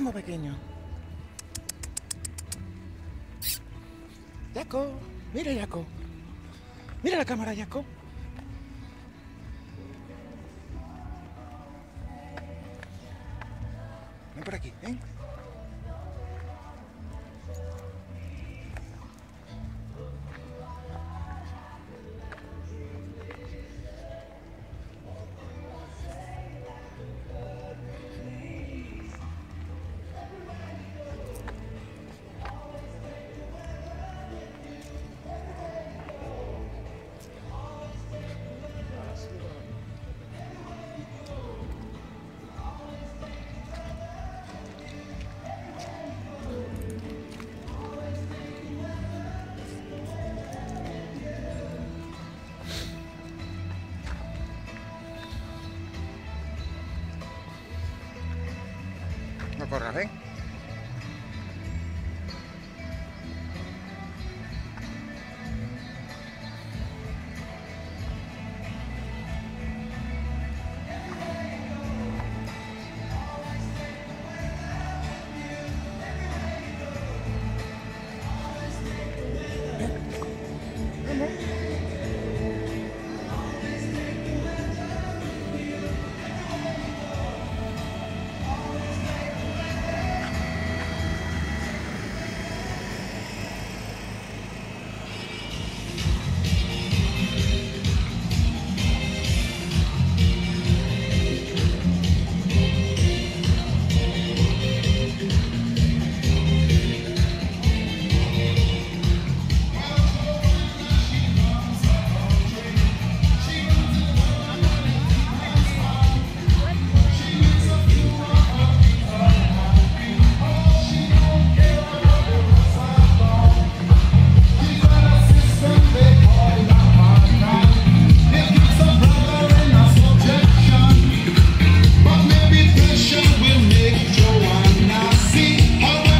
Vamos, pequeño. Yaco, mira, Yaco. Mira la cámara, Yaco. Ven por aquí, ven. No corras, ven.